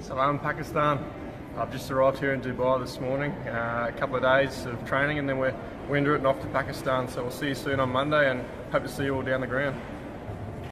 Salam, Pakistan. I've just arrived here in Dubai this morning. Uh, a couple of days of training and then we're, we're into it and off to Pakistan. So we'll see you soon on Monday and hope to see you all down the ground.